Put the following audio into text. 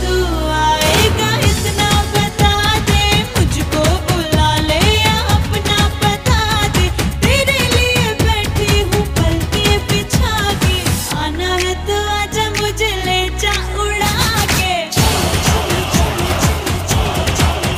through